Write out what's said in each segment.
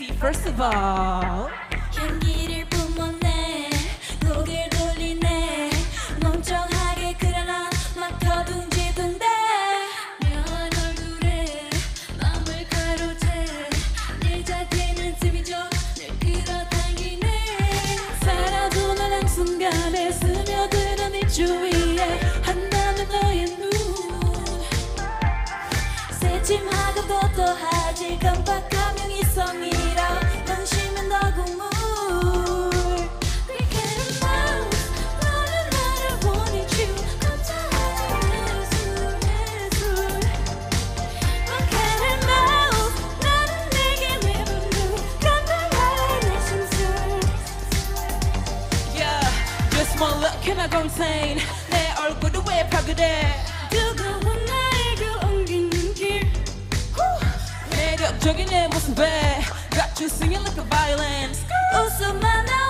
MC first of all. 향기를 뿜어내 고개 돌리네. 멍청하게 그러나 막 더둥지둥대 면 얼굴에 마음을 가로채. 내 자태는 습이 좀늘 끌어당기네. 사라져는 한순간에 스며드는 이 주위. can I go insane? They all good away, pagode. Made up jogging in, wasn't bad. Got you singing like a violin. Oh, so my.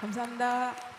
감사합니다.